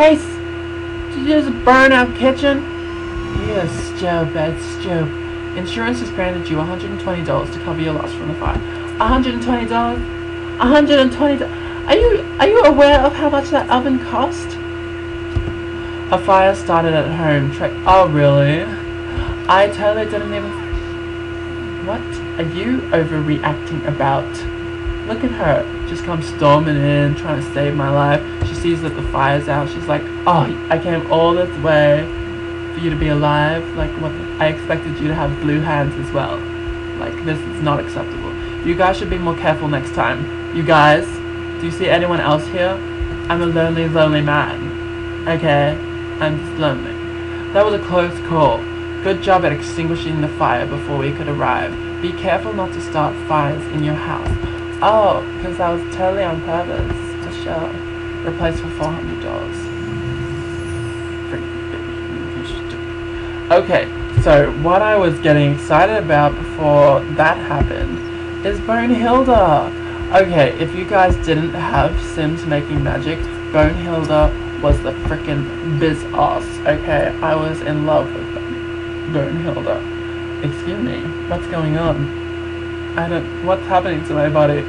Trace, did you just burn our kitchen? Yes, Job, it's Job. Insurance has granted you $120 to cover your loss from the fire. $120? $120? Are you, are you aware of how much that oven cost? A fire started at home. Tra oh, really? I totally didn't even... What are you overreacting about? Look at her. Just come storming in, trying to save my life. Sees that the fire's out. She's like, oh, I came all this way for you to be alive. Like, what? I expected you to have blue hands as well. Like, this is not acceptable. You guys should be more careful next time. You guys, do you see anyone else here? I'm a lonely, lonely man. Okay? I'm just lonely. That was a close call. Good job at extinguishing the fire before we could arrive. Be careful not to start fires in your house. Oh, because that was totally on purpose. For sure. Replaced for $400. Okay, so what I was getting excited about before that happened is Bonehilda. Okay, if you guys didn't have Sims Making Magic, Bonehilda was the freaking biz ass. Okay, I was in love with Bonehilda. Excuse me, what's going on? I don't. What's happening to my body?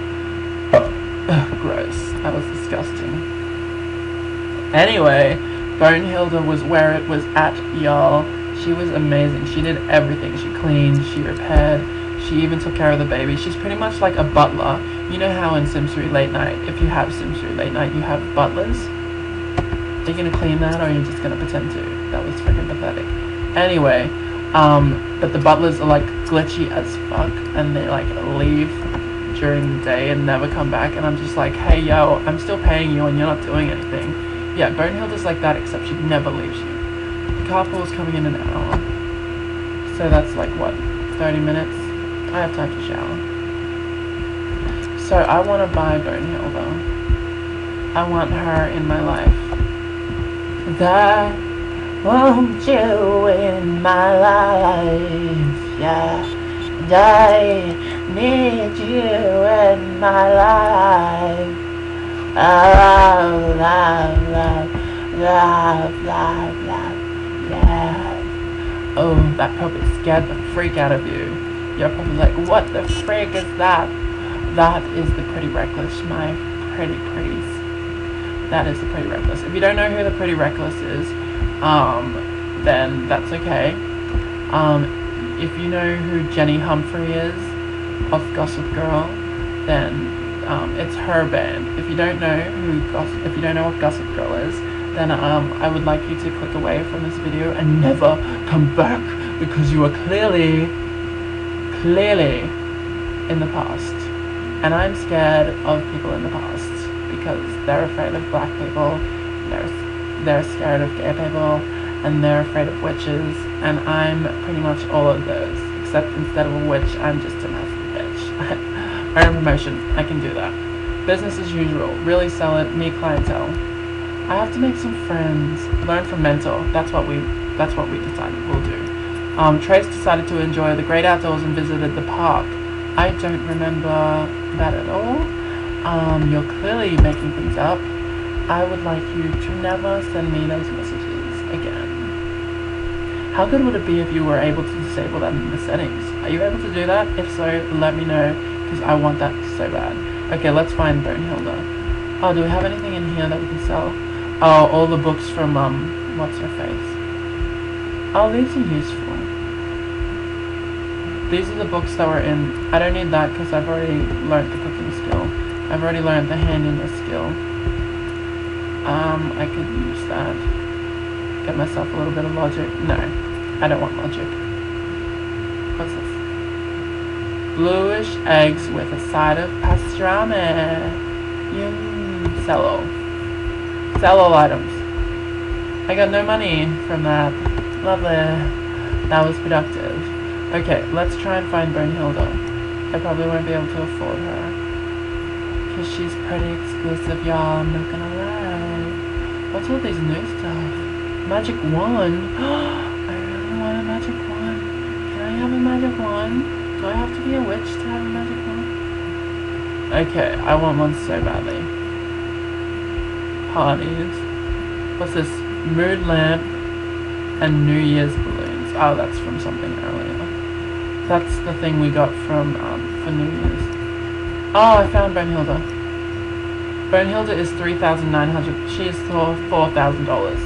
Oh, gross. That was disgusting. Anyway, Bonehilda was where it was at, y'all. She was amazing. She did everything. She cleaned, she repaired, she even took care of the baby. She's pretty much like a butler. You know how in Sims 3 Late Night, if you have Sims 3 Late Night, you have butlers? Are you gonna clean that or are you just gonna pretend to? That was freaking pathetic. Anyway, um, but the butlers are like glitchy as fuck and they like leave during the day and never come back and I'm just like, hey yo, I'm still paying you and you're not doing anything. Yeah, Bonehilda's like that except she never leaves you. The carpool is coming in an hour. So that's like what, 30 minutes? I have time to shower. So I want to buy Bonehilda. I want her in my life. That want you in my life, yeah. I need you in my life. Love, love, love, love, love, love. Oh, that probably scared the freak out of you. You're probably like, what the frig is that? That is the Pretty Reckless, my pretty pretties. That is the Pretty Reckless. If you don't know who the Pretty Reckless is, um, then that's okay. Um, if you know who Jenny Humphrey is of Gossip Girl, then um, it's her band. If you don't know who Gossip, if you don't know what Gossip Girl is, then um, I would like you to click away from this video and never come back because you are clearly, clearly in the past. And I'm scared of people in the past because they're afraid of black people, they're, they're scared of gay people, and they're afraid of witches, and I'm pretty much all of those. Except instead of a witch, I'm just a Earn promotion, I can do that. Business as usual, really sell it, meet clientele. I have to make some friends, learn from mentor. That's what we that's what we decided we'll do. Um, Trace decided to enjoy the great outdoors and visited the park. I don't remember that at all. Um, you're clearly making things up. I would like you to never send me those messages again. How good would it be if you were able to disable that in the settings? Are you able to do that? If so, let me know, because I want that so bad. Okay, let's find Bonehilda. Oh, do we have anything in here that we can sell? Oh, all the books from, um, what's her face? Oh, these are useful. These are the books that were in, I don't need that because I've already learned the cooking skill. I've already learned the handiness skill. Um, I could use that. Get myself a little bit of logic. No, I don't want logic. What's this? Bluish eggs with a side of pastrami. Yum. Sell all items. I got no money from that. Lovely. That was productive. Okay, let's try and find Bonehilda. I probably won't be able to afford her. Because she's pretty exclusive, y'all. I'm not gonna lie. What's all these new stuff? Magic wand. I really want a magic wand. Can I have a magic wand? Do I have to be a witch to have a magic wand? Okay, I want one so badly. Parties. What's this? Mood lamp and New Year's balloons. Oh, that's from something earlier. That's the thing we got from um, for New Year's. Oh, I found Brunhilde. Brunhilde is three thousand nine hundred. She is four thousand dollars.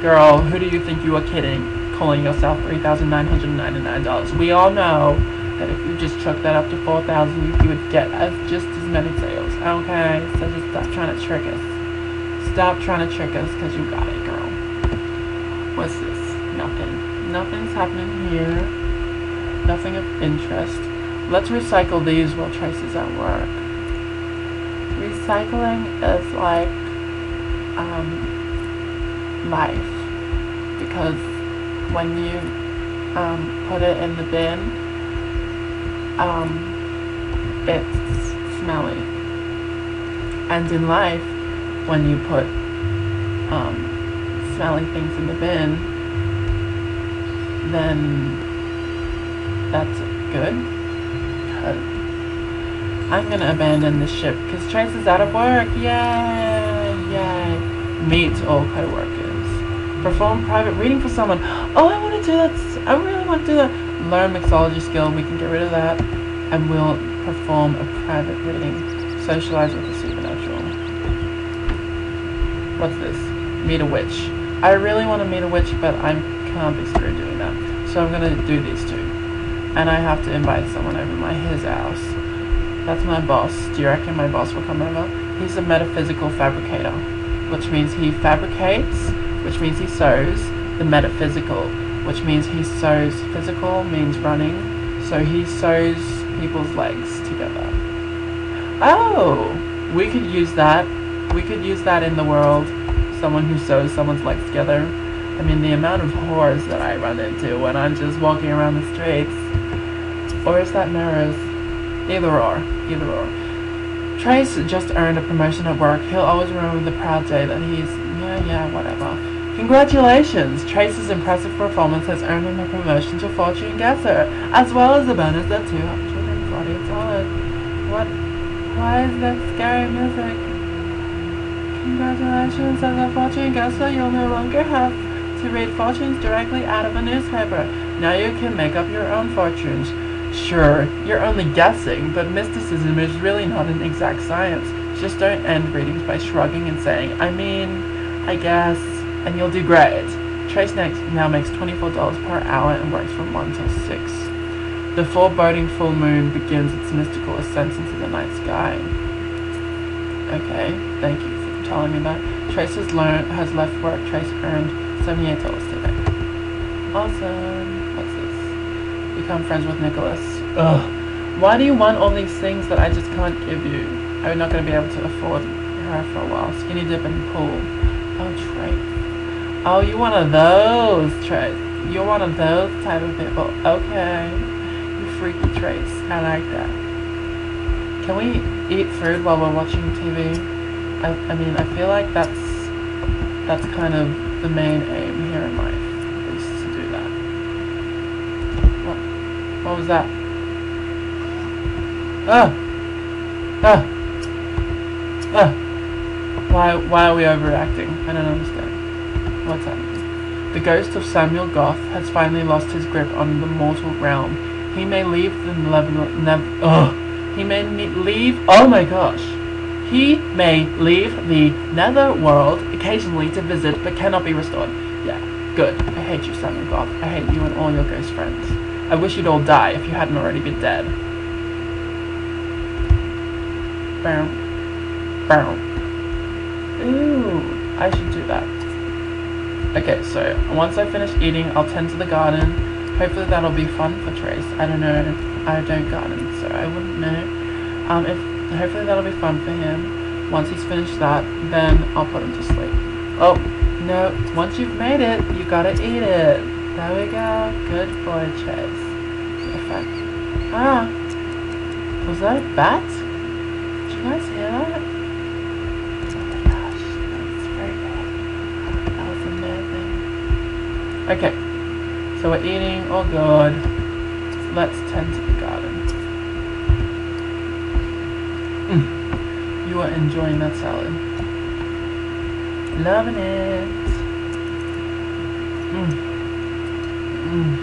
Girl, who do you think you are kidding? Calling yourself three thousand nine hundred ninety nine dollars. We all know that if you just chuck that up to four thousand, you would get as just as many sales. Okay, so just stop trying to trick us. Stop trying to trick us, cause you got it, girl. What's this? Nothing. Nothing's happening here. Nothing of interest. Let's recycle these while Tracy's at work. Recycling is like um, life because when you um, put it in the bin, um, it's smelly. And in life, when you put um, smelly things in the bin, then that's good. I'm gonna abandon the ship because Trace is out of work. Yay! Yay! Meet all co-workers. Perform private reading for someone. Oh, I want to do that. I really want to do that. Learn mixology skill. We can get rid of that, and we'll perform a private reading. Socialize with the supernatural. What's this? Meet a witch. I really want to meet a witch, but I can't be screwed doing that. So I'm gonna do these two. And I have to invite someone over my his house. That's my boss. Do you reckon my boss will come over? He's a metaphysical fabricator, which means he fabricates, which means he sews, the metaphysical, which means he sews physical, means running, so he sews people's legs together. Oh! We could use that. We could use that in the world someone who sews someone's legs together. I mean, the amount of whores that I run into when I'm just walking around the streets. Or is that mirrors? Either or. Either or. Trace just earned a promotion at work. He'll always remember the proud day that he's... Yeah, yeah, whatever. Congratulations! Trace's impressive performance has earned him a promotion to fortune guesser, as well as a bonus of $240. What? Why is that scary music? Congratulations, as a fortune guesser, you'll no longer have to read fortunes directly out of a newspaper. Now you can make up your own fortunes. Sure, you're only guessing, but mysticism is really not an exact science. Just don't end readings by shrugging and saying, I mean, I guess, and you'll do great. Trace next now makes $24 per hour and works from 1 till 6. The foreboding full moon begins its mystical ascent into the night sky. Okay, thank you for telling me that. Trace has learned has left work. Trace earned $78 today. Awesome. What's this? Become friends with Nicholas. Ugh. Why do you want all these things that I just can't give you? I'm not going to be able to afford her for a while. Skinny dip and pool. Oh, Trace. Oh, you one of those, Trace. You're one of those type of people. Okay. You freaky Trace. I like that. Can we eat food while we're watching TV? I, I mean, I feel like that's that's kind of the main aim here in life, is to do that. What? What was that? Ah! Ah! Ah! Why, why are we overreacting? I don't understand. What's? The ghost of Samuel Goth has finally lost his grip on the mortal realm. He may leave the. Nev- Ugh! He may leave... Oh my gosh! He may leave the nether world occasionally to visit, but cannot be restored. Yeah, good. I hate you, Samuel Goth. I hate you and all your ghost friends. I wish you'd all die if you hadn't already been dead. Bow. Bow. Ooh, I should do that. Okay, so once I finish eating, I'll tend to the garden. Hopefully that'll be fun for Trace. I don't know. I don't garden, so I wouldn't know. Um, if hopefully that'll be fun for him. Once he's finished that, then I'll put him to sleep. Oh, no, once you've made it, you gotta eat it. There we go. Good boy, Chase. Perfect. Ah, was that a bat? Did you guys hear that? Oh my gosh, that's very good. That was amazing. Okay, so we're eating, Oh god. Let's tend to the garden. Mm. You are enjoying that salad. Loving it. Mm. Mm.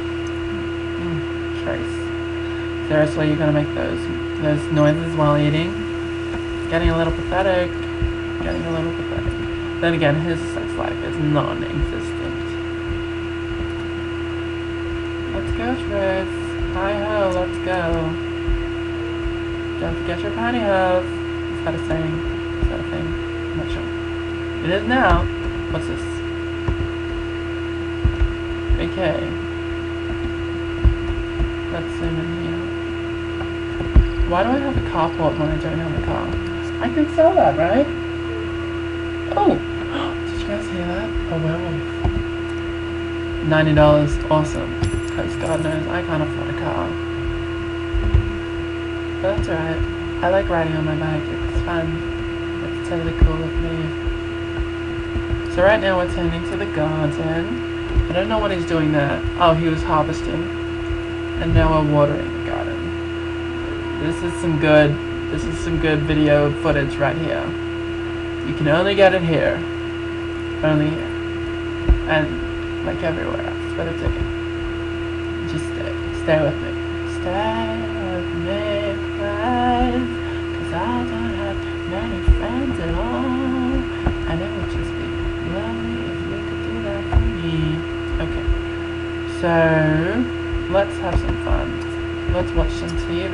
Mm. Trace. Seriously, you're gonna make those those noises while eating? Getting a little pathetic. Getting a little pathetic. Then again, his sex life is non-existent. Trace. Hi ho, let's go. Don't forget your pantyhose. Is that a saying? Is that a thing? I'm not sure. It is now. What's this? Okay. Let's zoom in here. Why do I have a carport when I don't have a car? I can sell that, right? Oh! Did you guys hear that? A werewolf. $90. Awesome. Because God knows I can't afford a car. But that's alright. I like riding on my bike. It's fun. It's totally cool with me. So right now we're turning to the garden. I don't know what he's doing there. Oh, he was harvesting. And now we're watering the garden. This is some good, this is some good video footage right here. You can only get it here. Only here. And like everywhere else, but it's okay. Stay, with me. Stay with me, cause I don't have many friends at all. And it would just be lovely if you could do that for me. Okay. So, let's have some fun. Let's watch some TV.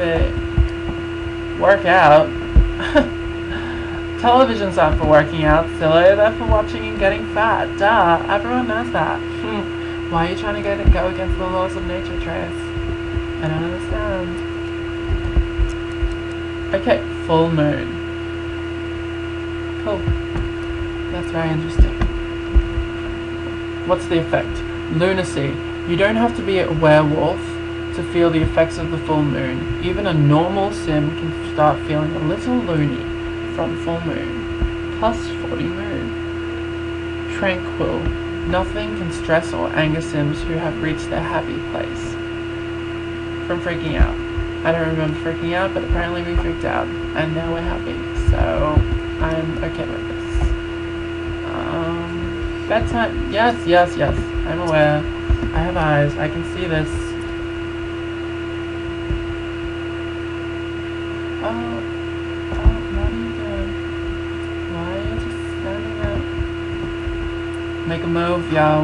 Work out. Television's not for working out, silly. They're for watching and getting fat. Duh. Everyone knows that. Hmm. Why are you trying to go, go against the laws of nature, Trace? I don't understand. Okay, full moon. Cool. That's very interesting. What's the effect? Lunacy. You don't have to be a werewolf to feel the effects of the full moon. Even a normal sim can start feeling a little loony from full moon. Plus 40 moon. Tranquil. Nothing can stress or anger sims who have reached their happy place. From freaking out. I don't remember freaking out, but apparently we freaked out, and now we're happy. So I'm okay with this. Um, bedtime. Yes, yes, yes. I'm aware. I have eyes. I can see this. Oh, oh? Make a move, yo.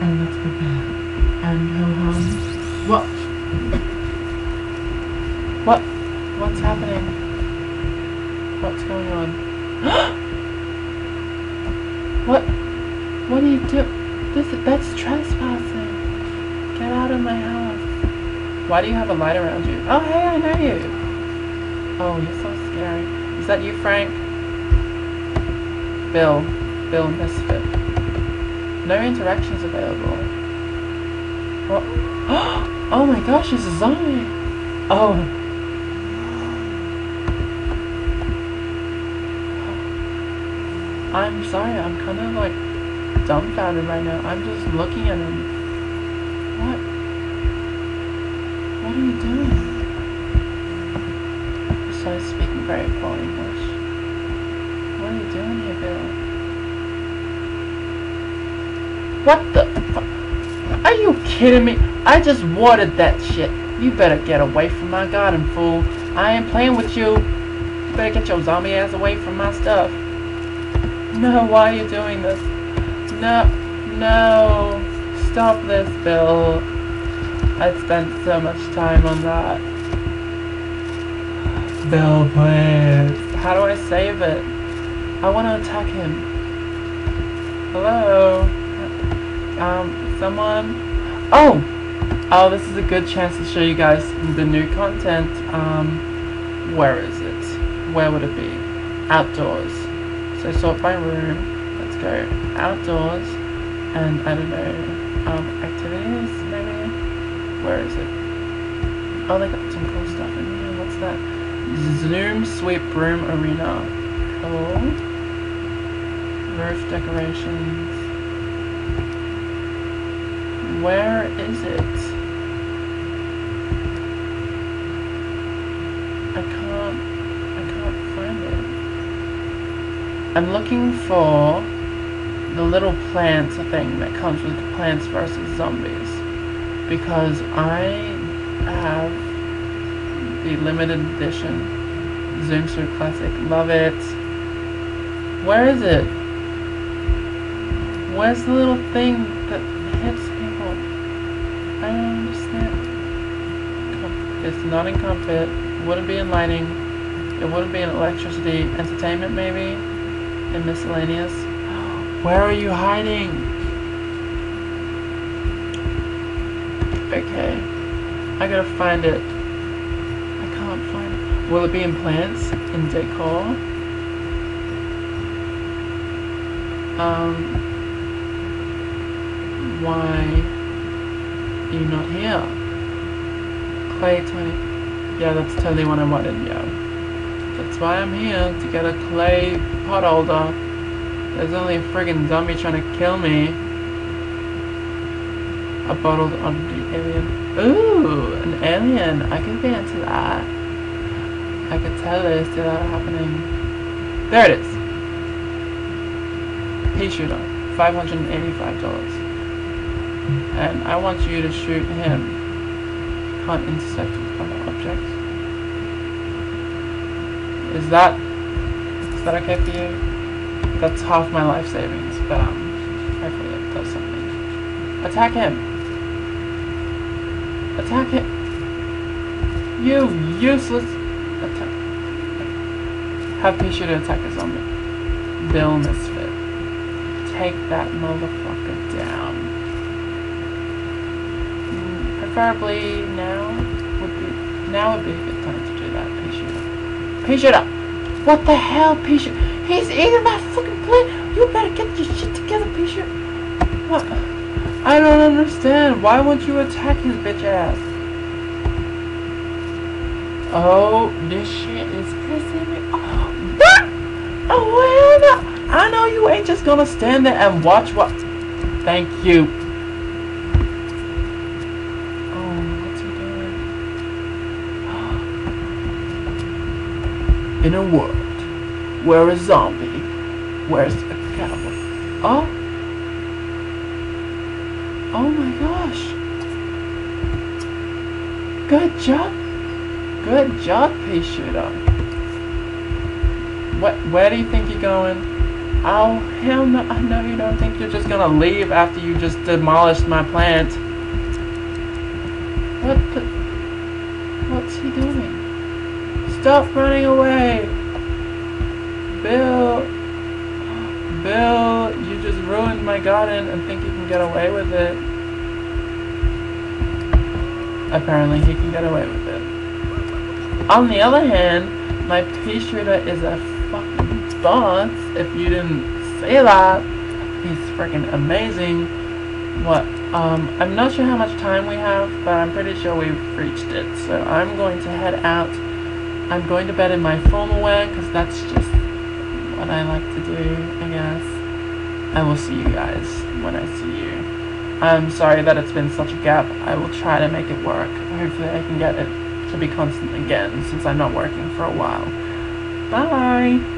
And let's go home. What? What? What's happening? What's going on? what? What are you do? This that's trespassing. Get out of my house. Why do you have a light around you? Oh hey, I know you. Oh, you're so scary. Is that you, Frank? Bill. Bill Misfit. No interactions available. What? Oh my gosh, he's a zombie. Oh. I'm sorry, I'm kind of like dumbfounded right now. I'm just looking at him. What? What are you doing? Started speaking very poor English. What are you doing here, Bill? What the fu- Are you kidding me? I just watered that shit. You better get away from my garden, fool. I ain't playing with you. You better get your zombie ass away from my stuff. No, why are you doing this? No, no. Stop this, Bill. I spent so much time on that. Bill, please. How do I save it? I want to attack him. Hello? Um, someone? Oh! Oh, this is a good chance to show you guys the new content. Um, where is it? Where would it be? Outdoors. So sort by room. Let's go outdoors. And I don't know, um? Where is it? Oh, they got some cool stuff in here. What's that? Zoom Sweep Room Arena. Cool. Roof decorations. Where is it? I can't, I can't find it. I'm looking for the little plants thing that comes with Plants vs. Zombies. Because I have the limited edition Zoomster Classic. Love it. Where is it? Where's the little thing that hits people? I don't understand. It's not in comfort. Wouldn't be in lighting. It wouldn't be in electricity. Entertainment, maybe? And miscellaneous. Where are you hiding? Okay. I gotta find it. I can't find it. Will it be in plants? In decor? Um, why are you not here? Clay 20. Yeah, that's totally what I wanted, yeah. That's why I'm here, to get a clay pot holder. There's only a friggin' zombie trying to kill me. A bottled on alien. Ooh, an alien. I could be into that. I could totally see that happening. There it is. Pea shooter. $585. And I want you to shoot him. Can't intersect with other objects. Is that... Is that okay for you? That's half my life savings, but um, hopefully it does something. Attack him! Attack him! You useless! Attack. Have Pea to attack a zombie. Bill Misfit. Take that motherfucker down. Mm, Preferably now would be now would be a good time to do that, shooter. Pea shooter! What the hell, Pea? He's eating my fucking plate! You better get your shit together, Pea! What? I don't understand. Why won't you attack his bitch ass? Oh, this shit is pissing me off. What? Oh, well. I know you ain't just gonna stand there and watch what. Thank you. Oh? In a world where a zombie wears a cowboy. Oh. Oh my gosh. Good job. Good job, Shooter. What, where do you think you're going? Oh, hell no. I know you don't think you're just gonna leave after you just demolished my plant. What. What's he doing? Stop running away! Bill! Bill, you just ruined my garden and think you get away with it. Apparently he can get away with it. On the other hand, my pea shooter is a fucking boss, if you didn't say that. He's freaking amazing. What, um, I'm not sure how much time we have, but I'm pretty sure we've reached it. So I'm going to head out. I'm going to bed in my formal wear, because that's just what I like to do, I guess. I will see you guys when I see you. I'm sorry that it's been such a gap. I will try to make it work. Hopefully I can get it to be constant again since I'm not working for a while. Bye!